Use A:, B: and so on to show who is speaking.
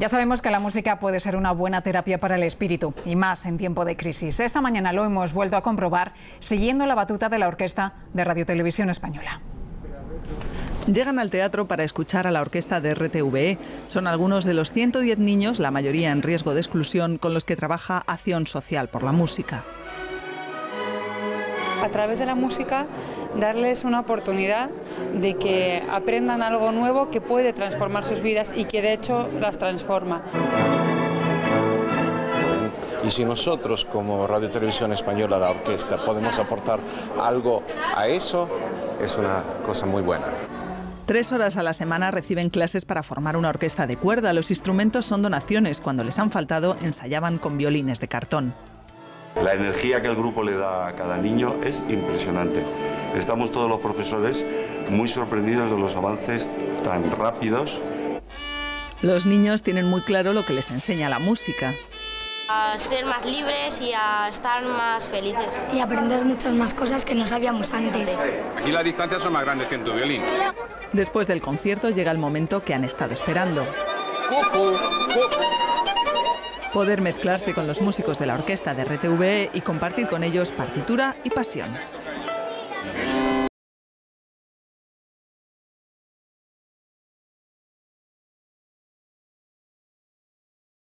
A: Ya sabemos que la música puede ser una buena terapia para el espíritu, y más en tiempo de crisis. Esta mañana lo hemos vuelto a comprobar siguiendo la batuta de la Orquesta de Radio Televisión Española.
B: Llegan al teatro para escuchar a la orquesta de RTVE. Son algunos de los 110 niños, la mayoría en riesgo de exclusión, con los que trabaja Acción Social por la Música
C: a través de la música darles una oportunidad de que aprendan algo nuevo que puede transformar sus vidas y que de hecho las transforma.
D: Y si nosotros como Radio Televisión Española, la orquesta, podemos aportar algo a eso, es una cosa muy buena.
B: Tres horas a la semana reciben clases para formar una orquesta de cuerda. Los instrumentos son donaciones. Cuando les han faltado, ensayaban con violines de cartón.
E: La energía que el grupo le da a cada niño es impresionante. Estamos todos los profesores muy sorprendidos de los avances tan rápidos.
B: Los niños tienen muy claro lo que les enseña la música.
F: A ser más libres y a estar más felices.
G: Y aprender muchas más cosas que no sabíamos antes.
H: Aquí las distancias son más grandes que en tu violín.
B: Después del concierto llega el momento que han estado esperando poder mezclarse con los músicos de la orquesta de RTVE y compartir con ellos partitura y pasión.